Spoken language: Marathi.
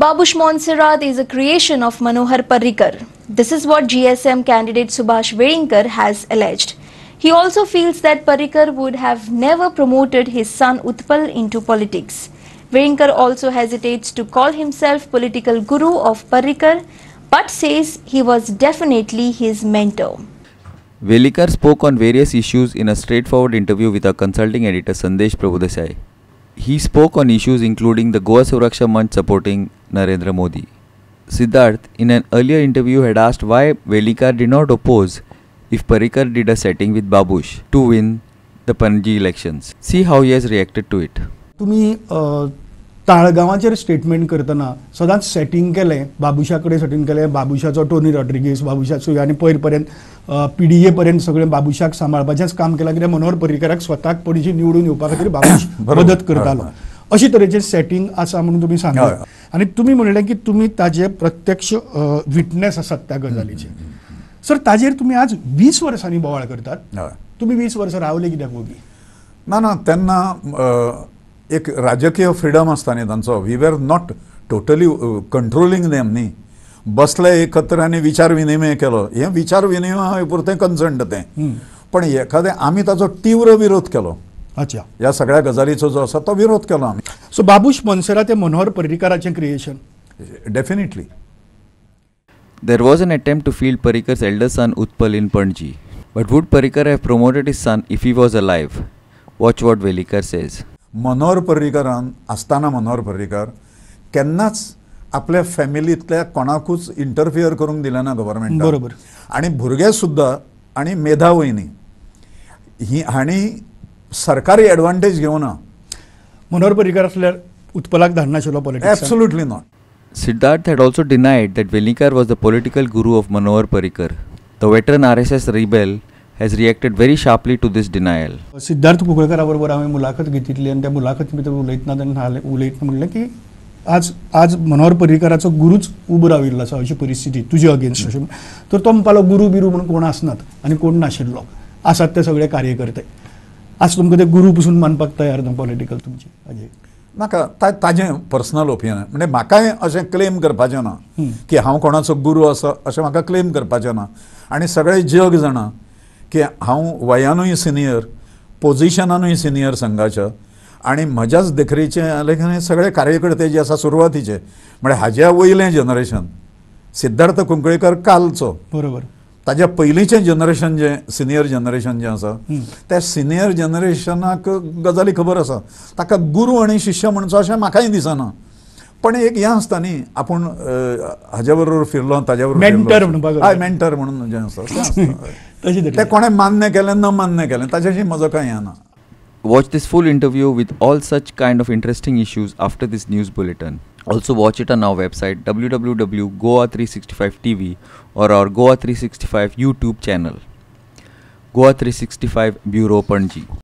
Babush Montserrat is a creation of Manohar Parrikar. This is what GSM candidate Subhash Verinkar has alleged. He also feels that Parrikar would have never promoted his son Utpal into politics. Verinkar also hesitates to call himself political guru of Parrikar but says he was definitely his mentor. Velikar spoke on various issues in a straightforward interview with our consulting editor Sandesh Prabhudesai. He spoke on issues including the Goa Suraksha Manch supporting Narendra Modi. Siddharth, in an earlier interview, had asked why Velikar did not oppose if Parikar did a setting with Babush to win the Panji elections. See how he has reacted to it. तुम्ही अ, ताळगांवाचेर स्टेटमेंट करतना सदांच सेटींग केलें बाबुशा कडेन सेटींग केलें बाबुशाचो टोनी रॉड्रिगीस बाबुशाचो आनी पयर पर्यंत पी डी ए पर्यंत सगळें बाबुशाक सांबाळपाचेंच काम केलां कित्याक मनोहर पर्रीकराक स्वताक पणजी निवडून येवपा खातीर बाबुश. मदत करतालो. अशे तरेचें सेटींग आसा म्हणून तुमी सांगलें. आनी तुमी म्हणलें की तुमी ताजे प्रत्यक्ष विटनेस आसात त्या गजालीचे. सर ताजेर तुमी आज वीस वर्सांनी बोवाळ करतात. तुमी वीस वर्सां रावले कित्याक ओगी ना ना तेन्ना एक राजकीय फ्रिडम आसता न्ही तांचो we were not totally controlling them न्ही बसले एकत्र आनी विचार विनिमय केलो. हें विचार विनिमय पुरतें कन्सर्न तें पण एखादें आमी ताचो तीव्र विरोध केलो. अच्छा. ह्या सगळ्या गजालीचो जो आसा तो विरोध केलो आमी सो बाबुश मनसेरा ते Manohar पर्रीकाराचें creation definitely There was an attempt to field Parikar's elder son Utpal in Panji. But would Parikar have promoted his son if he was alive? Watch what Velikar says. Manohar पर्रीकरान आसतना मनोहर पर्रीकर केन्नाच आपल्या फॅमिलींतल्या कोणाकूच इंटरफियर करूंक दिलें ना गव्हर्मेंट बरोबर. आनी भुरगे सुद्दां आनी मेधावयनी ही हांणी सरकारी एडवांटेज घेवना मनोहर पर्रीकार असल्यार उत्पलाक धाडनाशिल्लो politics absolutely not Siddharth had also denied that Velikar was the political guru of Manohar Parikar. The veteran RSS rebel has reacted very sharply to this denial. Siddharth कुंकळकरा बरोबर हांवें मुलाखत घेतिल्ली आनी त्या मुलाखती भितर उलयतना तेन्ना उलयतना म्हणलें की आज आज मनोहर पर्रीकाराचो गुरूच उबो राविल्लो आसा अशी परिस्थिती तुजे अगेन्स्ट अशें. तर तो म्हणपालो गुरू बिरू म्हणून कोण आसनात आनी कोण नाशिल्लो आसात ते सगळे कार्यकर्ते. आज तुमकां ते गुरू पसून मानपाक तयार ना पॉलिटिकल तुमचे अजय. नाका ता ताजें पर्सनल ओपिनियन म्हणजे म्हाकाय अशें क्लेम करपाचें ना की हांव कोणाचो गुरू आसा अशें म्हाका क्लेम करपाचें ना. आनी सगळें जग जाणा की हांव वयानूय सिनियर पोजिशनानूय सिनियर संघाच्या आनी म्हज्याच देखरेचे लेखन सगळे कार्यकर्ते जे आसा सुरवातीचे म्हणजे हाज्या वयलें जनरेशन सिद्धार्थ कुंकळेकर कालचो. बरोबर. ताज्या पयलींचें जनरेशन जें सिनियर जनरेशन जें आसा त्या सिनियर जनरेशनाक गजाली खबर आसा. ताका गुरू आनी शिश्य म्हणचो अशें म्हाकाय दिसना. पण एक हे असता न्ही आपूण हाज्या बरोबर फिरलो ताज्या बरोबर मेंटर म्हणून जे असतं ते कोणे मान्य केले न मान्य केले ताज्याशी म्हजो काय हे ना watch this full interview with all such kind of interesting issues after this news bulletin also watch it on our website W W W Goa three sixty five T V or our Goa three sixty five YouTube channel Goa three sixty five bureau Panaji